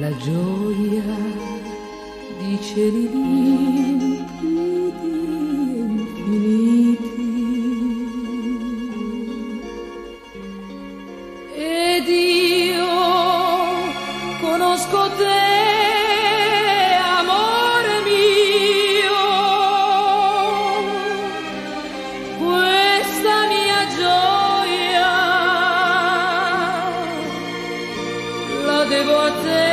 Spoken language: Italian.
la gioia di cieli limpidi infiniti. Ed io conosco te devo a te.